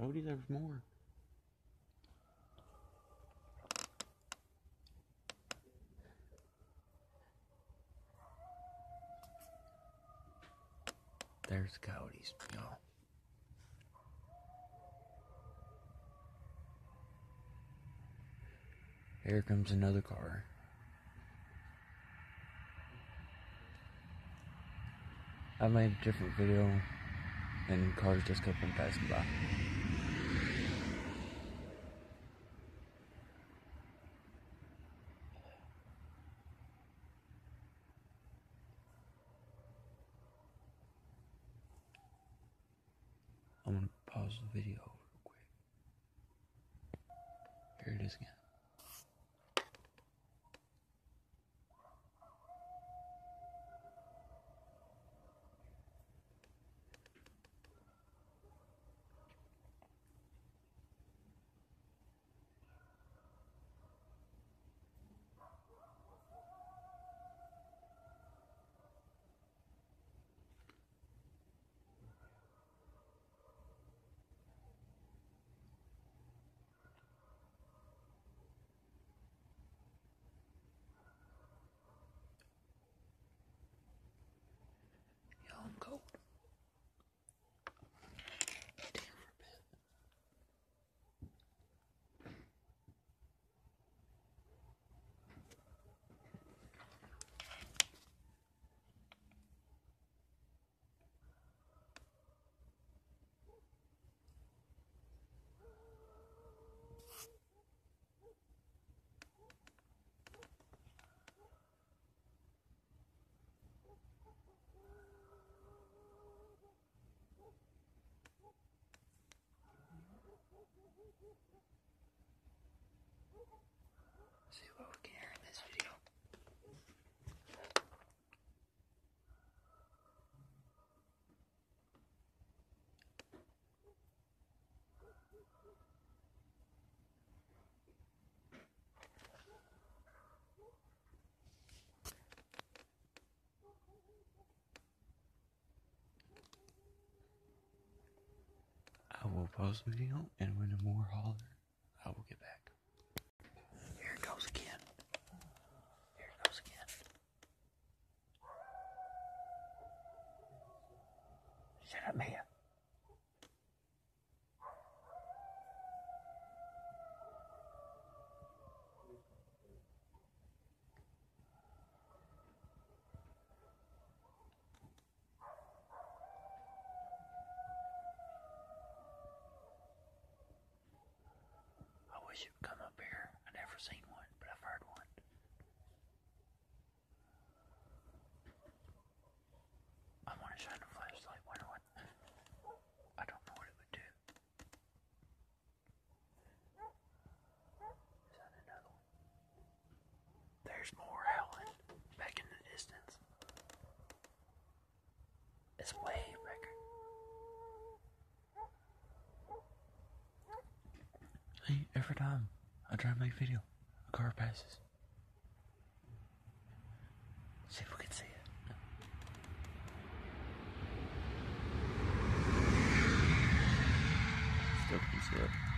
told you there was more. There's coyotes, y'all. Here comes another car. I made a different video and cars just kept on passing by. Pause the video real quick. Here it is again. See what we can hear in this video. I will pause the video and when more holler, I will get back. Here it goes again. Here it goes again. Shut up, Mia. I I try to make video, a car passes. See if we can see it. Still can see it.